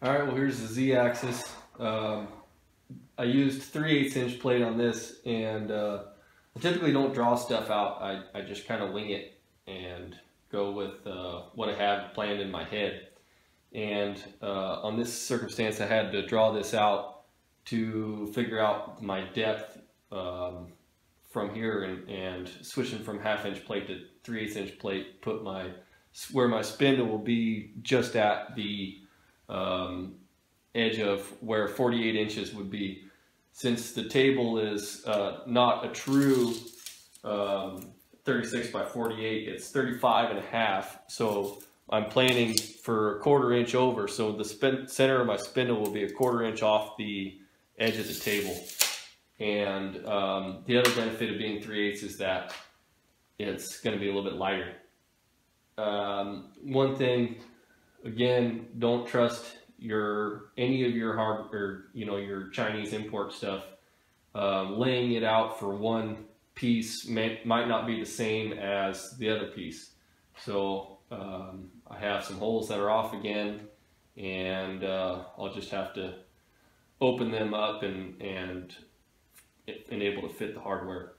All right, well here's the Z-axis. Um, I used 3 8 inch plate on this and uh, I typically don't draw stuff out. I, I just kind of wing it and go with uh, what I have planned in my head. And uh, on this circumstance, I had to draw this out to figure out my depth um, from here and, and switching from half inch plate to 3 8 inch plate, put my where my spindle will be just at the um, edge of where 48 inches would be. Since the table is uh, not a true um, 36 by 48, it's 35 and a half. So I'm planning for a quarter inch over. So the center of my spindle will be a quarter inch off the edge of the table. And um, the other benefit of being 3 8 is that it's going to be a little bit lighter. Um, one thing again, don't trust your any of your hard or you know your Chinese import stuff. Um, laying it out for one piece may, might not be the same as the other piece. So um, I have some holes that are off again, and uh, I'll just have to open them up and and enable to fit the hardware.